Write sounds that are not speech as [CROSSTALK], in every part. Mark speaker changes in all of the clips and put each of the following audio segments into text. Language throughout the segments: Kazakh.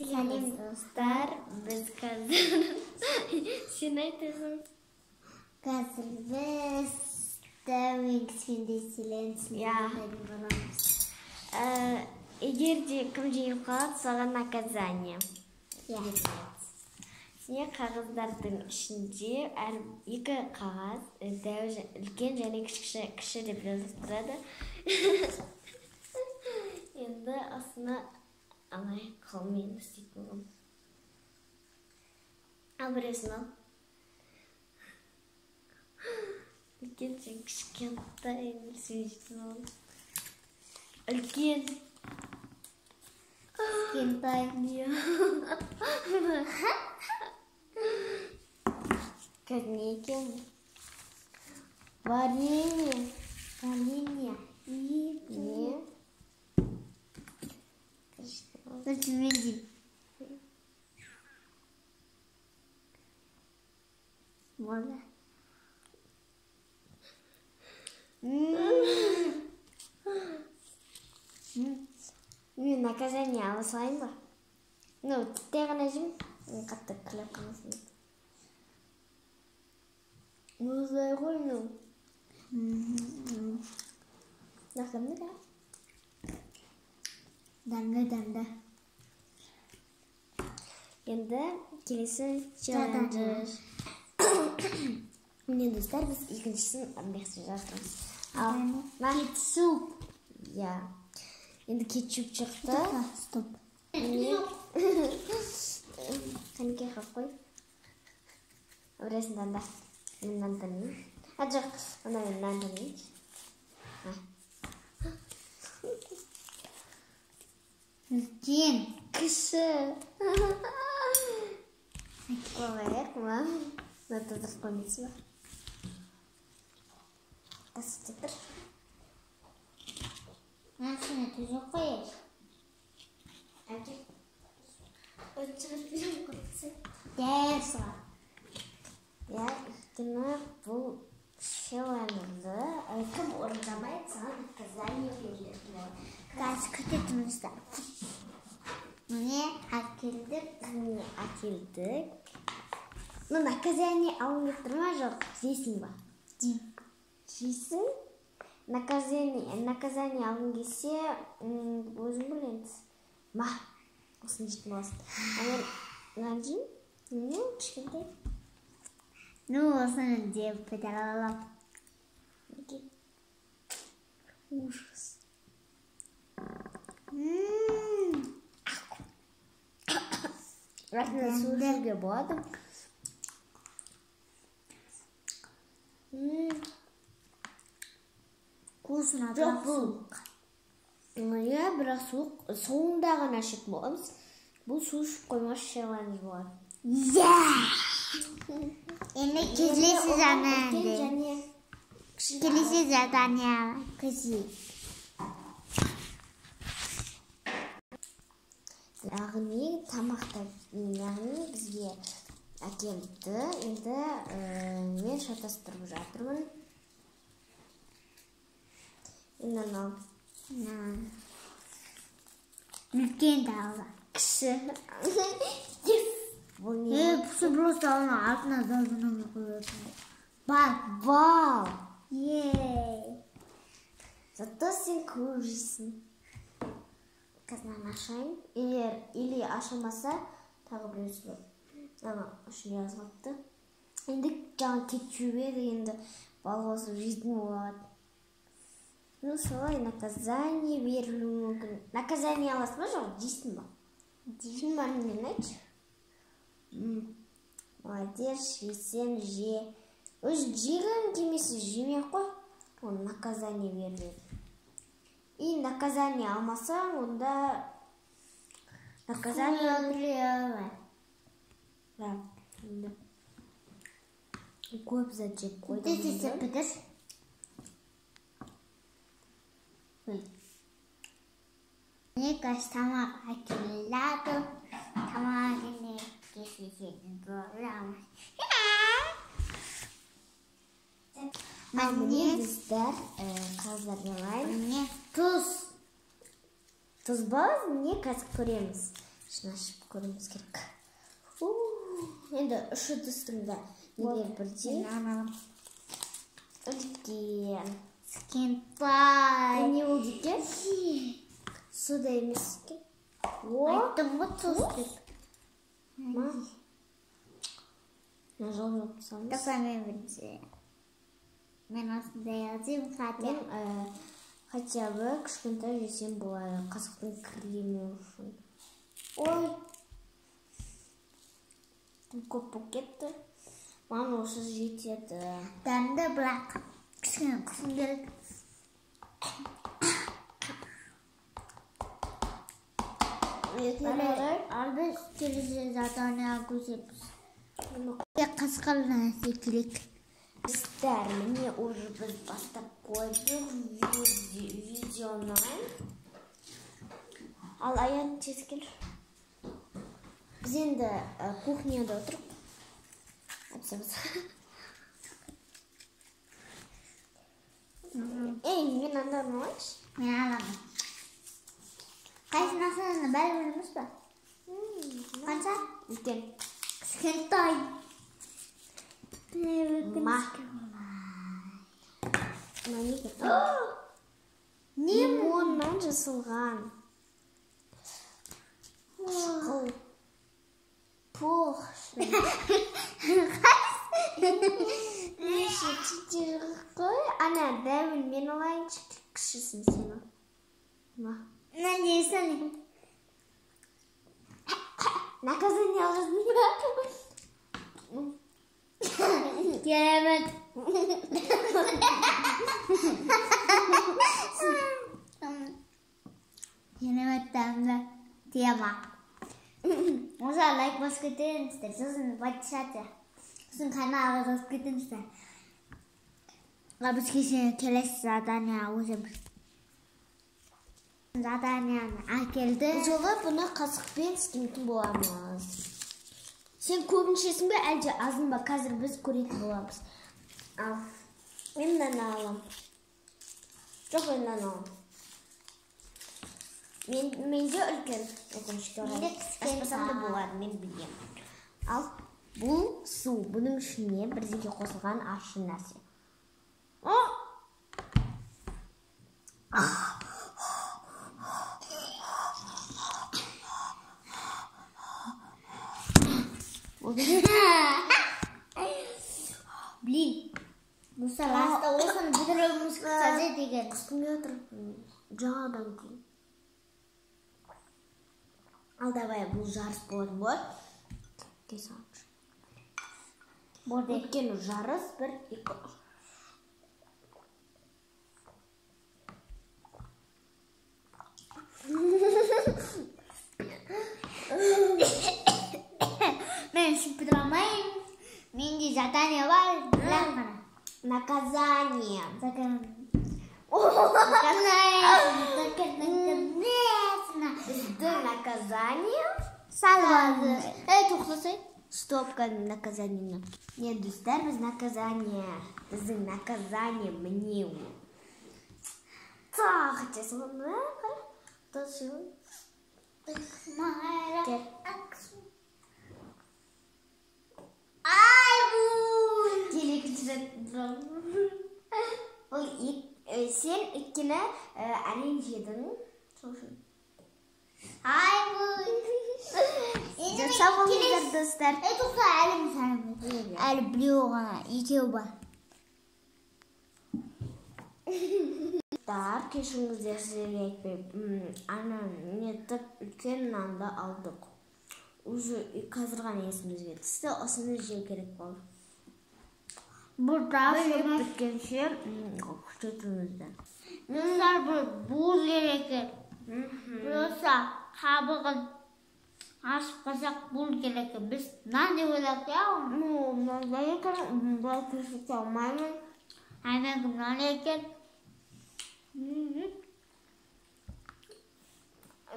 Speaker 1: сәлем достар біз қазір сен айтасың
Speaker 2: қазір біз боламыз
Speaker 1: егер де кім жеңіп қалады саған наказание сен қағаздардың ішінде әр екі қағаз дәу үлкен және кіші кіші деп жазылып тұрады енді астына ama kalmayı nasip bulun. Abresno. Geçen kışkırtta elbiseydim. Again.
Speaker 2: Skin
Speaker 1: time diyor. Книги. Варенье.
Speaker 2: Варенье. И
Speaker 1: нет. 2020. Bora. Hum. Hum. Mina kazanjala sain ba? No, teranajim. Katta kalakana não
Speaker 2: sei rolnu.
Speaker 1: Енді келесі
Speaker 2: Задание.
Speaker 1: челленджі міне достар біз екіншісін бекітіп жатырмыз ал
Speaker 2: Кетсуп.
Speaker 1: иә енді кетчуп шықты
Speaker 2: Стоп.
Speaker 1: міне қанекей қалып қой біреусін таңда мен мынаны таңдаймын а жоқ онда мен мынаны таңдайыншы.
Speaker 2: Үлкен.
Speaker 1: кіші қояйық ма мына дұрыс қоймайсың ба тасып тұр
Speaker 2: Машина түзеп қояйық.
Speaker 1: әке өтіп шығып беремін қойсай
Speaker 2: Дәл соған.
Speaker 1: иә өйткені бұл челленджді кім орындамайды саған наказание беріледі
Speaker 2: Қазір күтетіңіздер. Міне әкелдік.
Speaker 1: міне әкелдік ну наказание алғың келіп тұр ма жоқ жейсің ба жейсің наказание наказание алғың келсе өзің біл енді ма осыны жейтін боласың а мен мынаны жеймін ну кішкентай
Speaker 2: Ну, осыны деп педалалап.
Speaker 1: неге ужас Су ішуге болады М,
Speaker 2: Вкусно.
Speaker 1: жоқ бұл иә бірақ суық соңында ғана ішетін боламыз бұл су ішіп қоймас челлендж болады
Speaker 2: Иә. Енді келесі
Speaker 1: кіші
Speaker 2: Келесі задание қызы.
Speaker 1: Яғни тамақты яғни бізге әкелді енді ә, мен шатастырып жатырмын енді анау
Speaker 2: Үлкен тағы.
Speaker 1: кіші [LAUGHS] бұл
Speaker 2: Е,
Speaker 1: не
Speaker 2: просто ана артына задание қоясың. Бар.
Speaker 1: вау
Speaker 2: Ей.
Speaker 1: зато сен көп мынаны ашайын. Егер или ашылмаса тағы біреусі бар. Ана үшін жазылыпты. Енді жаңа кетчуп еді енді бал қосып жейтін болады. Ну солай наказание берілуі мүмкін. Наказание аласың ба жоқ жейсің ба? Жейсің ба мен айтшы. Молодец жесең же. Өзі жегің келмесе жемей ақ қой. Ол наказание беріледі. И наказание алмасаң онда наказание
Speaker 2: Наказание.
Speaker 1: да енді көп зат жеп қойдым
Speaker 2: Ты
Speaker 1: енді.
Speaker 2: сепедеш? Мне кажется, тамақ әкеледі. Тамағын кесесетін боламыз.
Speaker 1: Ал міне
Speaker 2: Міне
Speaker 1: біздер қазір
Speaker 2: міне тұз.
Speaker 1: тұз ба не қазір көреміз ашып көруіміз керек енді үш ыдыстың да? Нелері бірдей үлкен
Speaker 2: кішкентай
Speaker 1: не ол екен сода емес екен
Speaker 2: айттым ғой тұз деп
Speaker 1: мына жол жауып тастаңыз
Speaker 2: мен осындай хотя
Speaker 1: мен ә, хотя бы кішкентай жесем болады қасықтың кірмеуі үшін ой! Тым көп болып кетті. Маған осы жетеді.
Speaker 2: Дәмді бірақ кішкене қысым керек ал біз келесі задание көреміз қасқыр нәрсе керек.
Speaker 1: Достар міне уже біз бастап қойдық виде- видеоны ал аян тез кел біз енді ә, кухняда отырып әпсеміз ей мен анданы алайыншы
Speaker 2: мен аламын қайсысын алсаңыз бәрі білеміз ба қанша
Speaker 1: үлкен
Speaker 2: кішкентай
Speaker 1: ма мына лимоннан жасалған қыл пух қой ана дәуін мен алайыншы кішісін сен ал ма
Speaker 2: надеюсь
Speaker 1: наказание алдың ба
Speaker 2: керемет керемет дәмді тема осы лайк басып кетіңіздер сосын подписаться сосын каналға жазып кетіңіздер ал біз кеше келесі задание өтеміз заданияны әкелді
Speaker 1: жолы бұны қасықпен істемейтін боламыз сен көбін ішесің бе әлде азын ба қазір біз көретін боламыз ал мен мынаны аламын жоқ мен мынаны аламын мен менде үлкен өкінішке орай да болады мен білемін ал бұл су бұның ішіне бірдеңе қосылған ащы нәрсе жатыр жаңадан кейін ал давай бұл жарыс болатын болады
Speaker 2: болды
Speaker 1: өйткені жарыс бір екі
Speaker 2: мен үшін алмаймын менде задание бар бірақ қана
Speaker 1: наказание біздің наказание
Speaker 2: сәл барды
Speaker 1: ей тоқтасай стопка наказаниені не достар біз наказание біздің наказание міне ол так жасың Кел. Кел екінші рет ол ек- э, сен өйткені әрең жедің сол үшін жасап алыңыздар достар
Speaker 2: тоқта әлі әлі біреу ғана екеу бар
Speaker 1: Тар кешіріңіздер сіздерге айтпай ана нетіп үлкен нанды алдық уже қазір ғана есімізге түсті осыны жеу керек болды
Speaker 2: burada
Speaker 1: біткенше м, күтетіңіздер
Speaker 2: Dostlar bu buz gerekir. Burası kabığın açıp kasak buz gerekir. Biz nerede öyle ya?
Speaker 1: ну мынандай екен былай көрсете алмаймын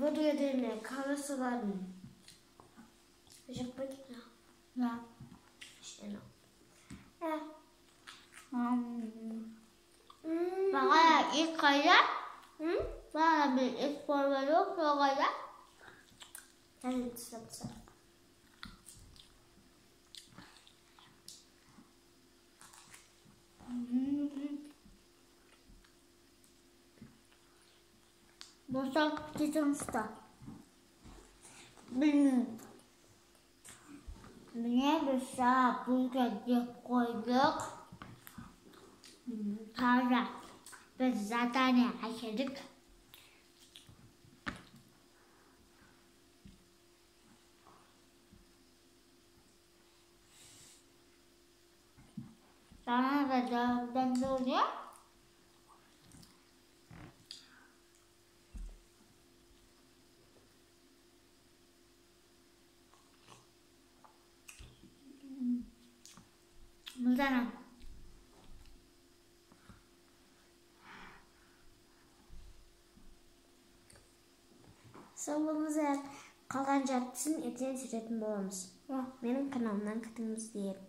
Speaker 1: бір жеріне колесоларын жеп қойдық
Speaker 2: Ya. Bakaya ilk kaya. Bana bir ilk forma yok.
Speaker 1: Bakaya. Evet, sapsa.
Speaker 2: Boşak titansta. Bilmiyorum. Niye bir saat bu koyduk? Para. Biz zaten yaşadık. Sana da cevaptan oluyor. Müzana.
Speaker 1: Kalan caddesinin etiğini süretin babamız.
Speaker 2: Ya.
Speaker 1: Benim kanalımdan katılımız diyelim.